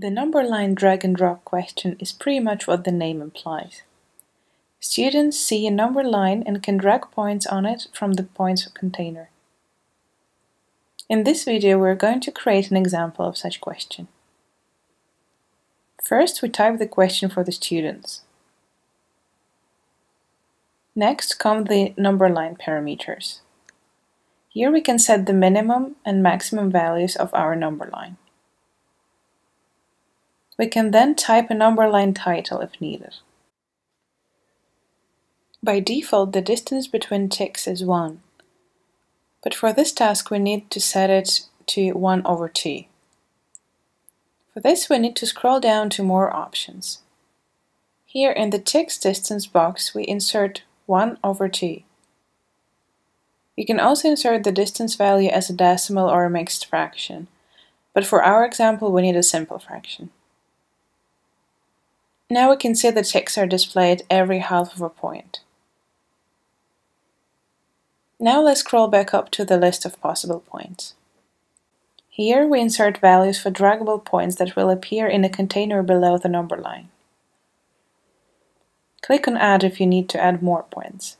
The number line drag and drop question is pretty much what the name implies. Students see a number line and can drag points on it from the points container. In this video we're going to create an example of such question. First we type the question for the students. Next come the number line parameters. Here we can set the minimum and maximum values of our number line. We can then type a number line title if needed. By default, the distance between ticks is 1, but for this task we need to set it to 1 over 2. For this we need to scroll down to more options. Here in the ticks distance box we insert 1 over 2. You can also insert the distance value as a decimal or a mixed fraction, but for our example we need a simple fraction. Now we can see the ticks are displayed every half of a point. Now let's scroll back up to the list of possible points. Here we insert values for draggable points that will appear in a container below the number line. Click on Add if you need to add more points.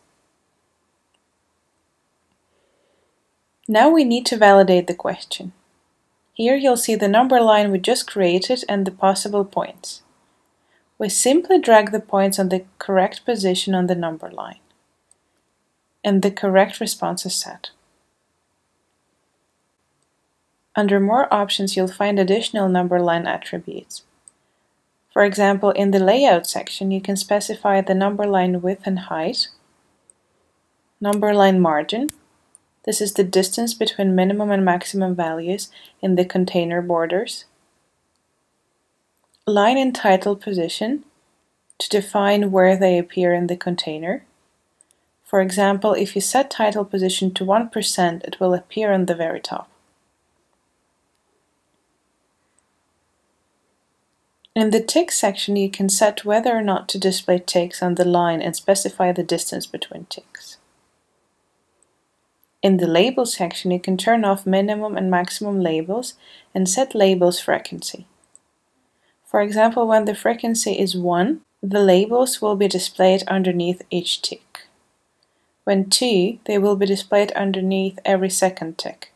Now we need to validate the question. Here you'll see the number line we just created and the possible points. We simply drag the points on the correct position on the number line. And the correct response is set. Under More options you'll find additional number line attributes. For example, in the Layout section you can specify the number line width and height, number line margin, this is the distance between minimum and maximum values in the container borders, line in title position to define where they appear in the container. For example, if you set title position to 1%, it will appear on the very top. In the tick section, you can set whether or not to display ticks on the line and specify the distance between ticks. In the label section, you can turn off minimum and maximum labels and set labels frequency. For example, when the frequency is 1, the labels will be displayed underneath each tick. When 2, they will be displayed underneath every second tick.